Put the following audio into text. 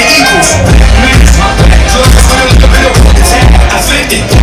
equals. Black man is my black. Drugs, I'm a little bit of attack. I flipped it.